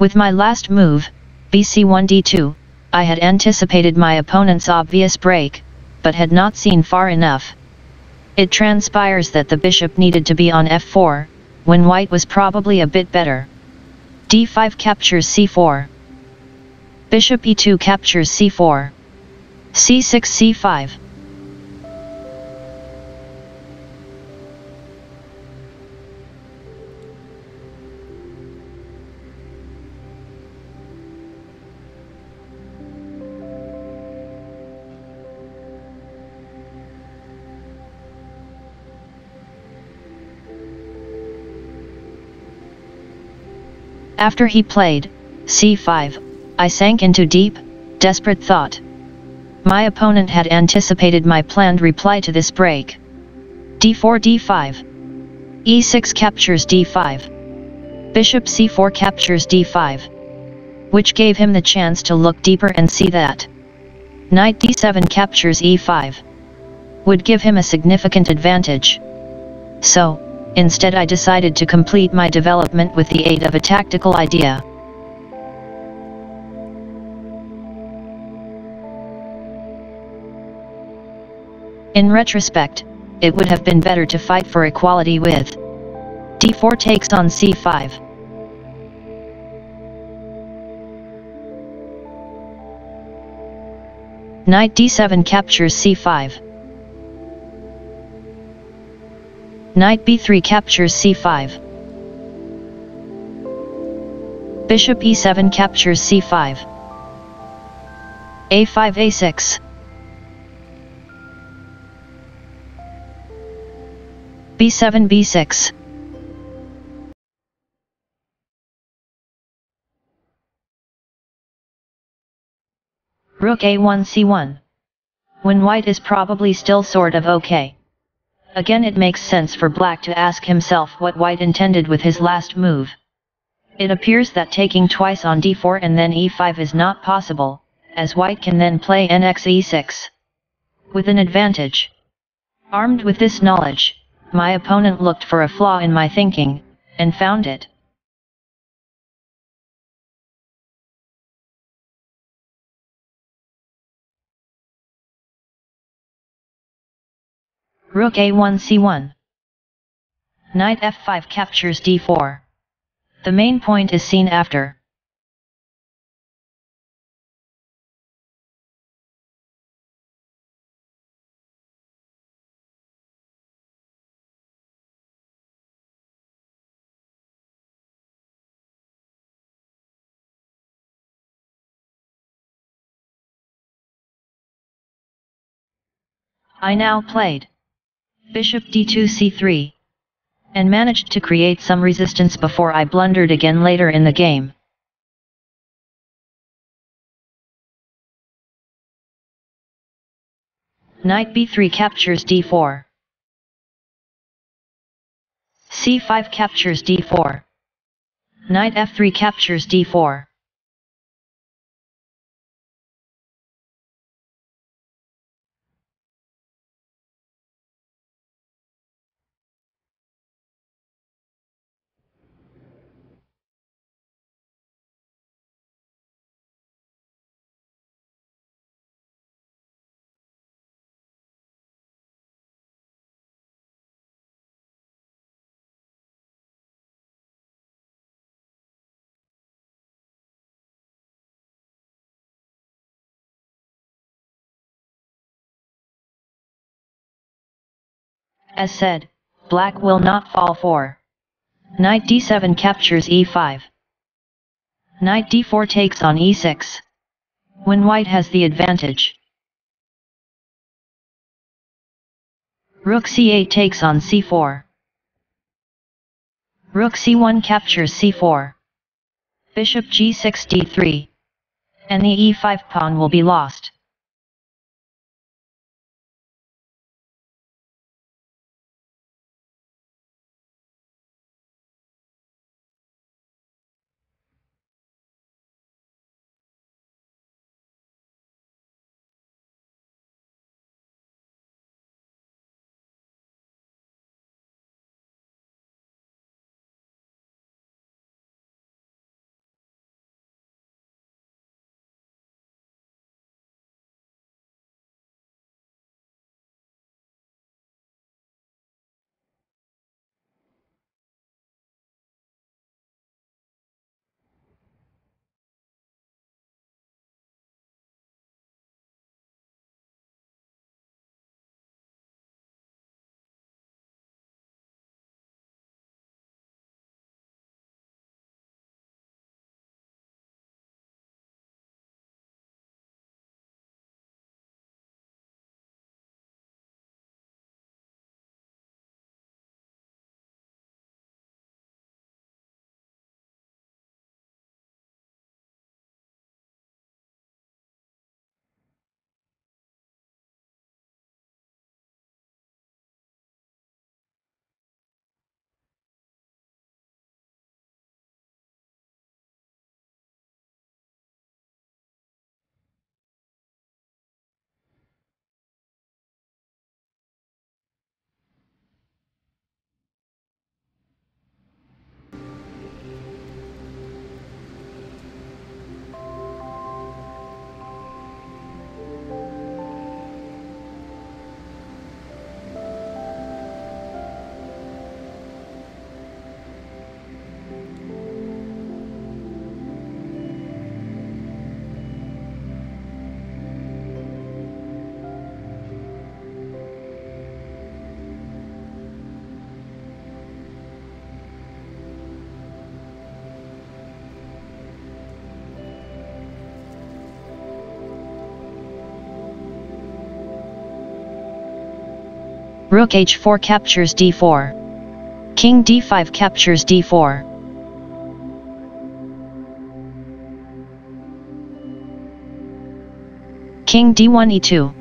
With my last move, bc1d2, I had anticipated my opponent's obvious break, but had not seen far enough. It transpires that the bishop needed to be on f4, when white was probably a bit better. d5 captures c4. Bishop e2 captures c4. c6 c5. After he played, c5, I sank into deep, desperate thought. My opponent had anticipated my planned reply to this break. d4 d5. e6 captures d5. Bishop c4 captures d5. Which gave him the chance to look deeper and see that. Knight d7 captures e5. Would give him a significant advantage. So, instead I decided to complete my development with the aid of a tactical idea. In retrospect, it would have been better to fight for equality with d4 takes on c5. Knight d7 captures c5. Knight b3 captures c5. Bishop e7 captures c5. a5 a6. b7 b6. Rook a1 c1. When white is probably still sort of okay. Again it makes sense for black to ask himself what white intended with his last move. It appears that taking twice on d4 and then e5 is not possible, as white can then play nx e6. With an advantage. Armed with this knowledge, my opponent looked for a flaw in my thinking, and found it. Rook a1 c1. Knight f5 captures d4. The main point is seen after. I now played bishop d2 c3, and managed to create some resistance before I blundered again later in the game. Knight b3 captures d4. c5 captures d4. Knight f3 captures d4. As said, black will not fall for. Knight d7 captures e5. Knight d4 takes on e6. When white has the advantage. Rook c8 takes on c4. Rook c1 captures c4. Bishop g6 d3. And the e5 pawn will be lost. Rook h4 captures d4. King d5 captures d4. King d1 e2.